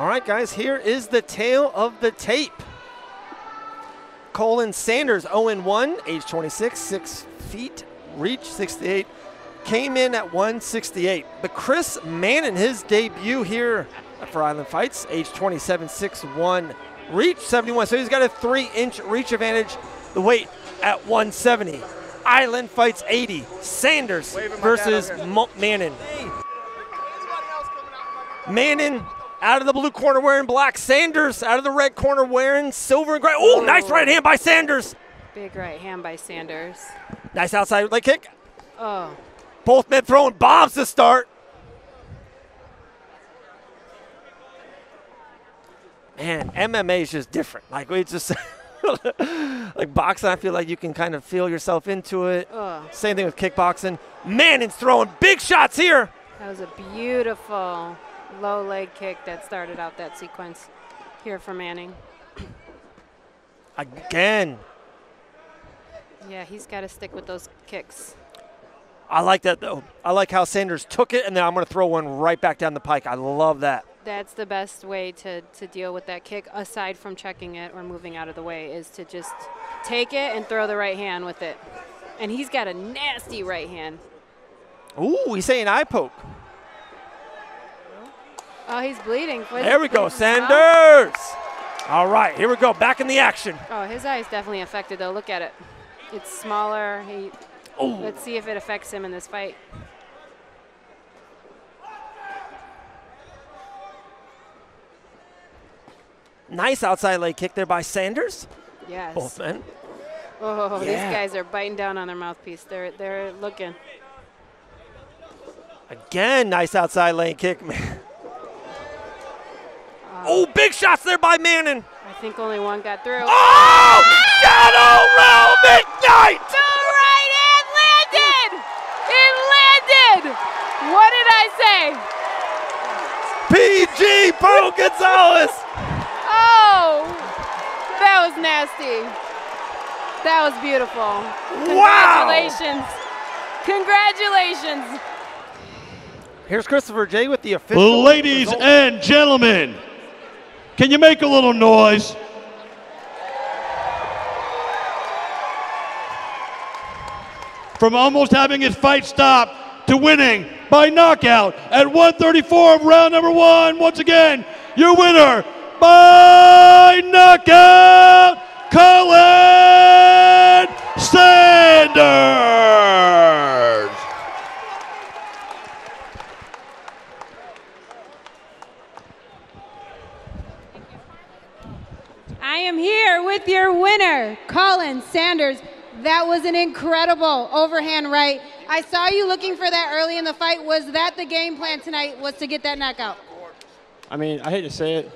All right, guys, here is the tale of the tape. Cullen Sanders, 0 1, age 26, 6 feet, reach 68, came in at 168. But Chris Manning, his debut here for Island Fights, age 27, 6 1, reach 71. So he's got a three inch reach advantage, the weight at 170. Island Fights 80, Sanders versus Mo- Manning. Out of the blue corner wearing black. Sanders out of the red corner wearing silver and gray. Oh, nice right hand by Sanders. Big right hand by Sanders. Nice outside leg kick. Oh, Both men throwing bombs to start. Man, MMA is just different. Like we just like boxing, I feel like you can kind of feel yourself into it. Same thing with kickboxing. Man Manning's throwing big shots here. that was a beautiful low leg kick that started out that sequence here for Manning. Again, Yeah, he's got to stick with those kicks. I like that though. I like how Sanders took it, and then I'm going to throw one right back down the pike. I love that. That's the best way to, to deal with that kick, aside from checking it or moving out of the way, is to just take it and throw the right hand with it. And he's got a nasty right hand. Ooh, he's saying eye poke. Oh, he's bleeding. Was There we go, bleeding as well? Sanders. All right, here we go. Back in the action. Oh, his eye is definitely affected though. Look at it. It's smaller. He, Ooh. let's see if it affects him in this fight. Nice outside leg kick there by Sanders. Yes. Both men. Oh, Yeah. these guys are biting down on their mouthpiece. They're they're looking. Again, nice outside lane kick, man. Oh, big shots there by Manning. I think only one got through. Oh, Shadow Realm Ignite! The right hand landed. It landed. What did I say? PG Pearl Gonzalez. Oh, that was nasty. That was beautiful. Wow. Congratulations. Congratulations. Here's Christopher J with the official. Ladies result. and gentlemen, can you make a little noise? From almost having his fight stopped to winning by knockout at 134 of round number one. Once again, your winner by knockout, Cullen Sanders. I am here with your winner, Cullen Sanders. That was an incredible overhand right. I saw you looking for that early in the fight. Was that the game plan tonight? Was to get that knockout? I mean, I hate to say it,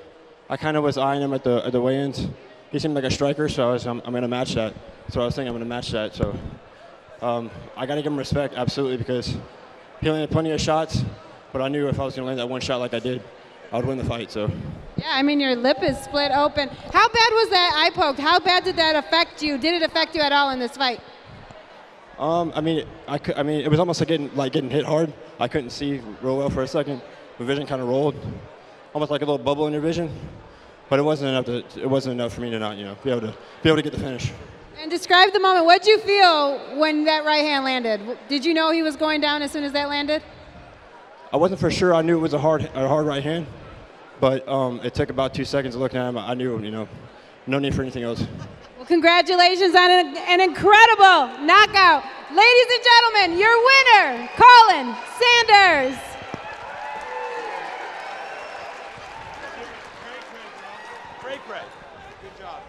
I kind of was eyeing him at the at the weigh-ins. He seemed like a striker, so I was I'm, I'm going to match that. So I was thinking I'm going to match that. So um, I got to give him respect, absolutely, because he had plenty of shots. But I knew if I was going to land that one shot like I did, I would win the fight. So Yeah, I mean your lip is split open. How bad was that eye poked? How bad did that affect you? Did it affect you at all in this fight? um, I mean, I, cou- I mean, it was almost like getting like getting hit hard. I couldn't see real well for a second. My vision kind of rolled, almost like a little bubble in your vision. But it wasn't enough to it wasn't enough for me to not you know be able to be able to get the finish. And describe the moment. What did you feel when that right hand landed? Did you know he was going down as soon as that landed? I wasn't for sure. I knew it was a hard, a hard right hand, but um, it took about two seconds of looking at him. I knew, you know, no need for anything else. Well, congratulations on an, an incredible knockout. Ladies and gentlemen, your winner, Cullen Sanders. Great, great. Good job.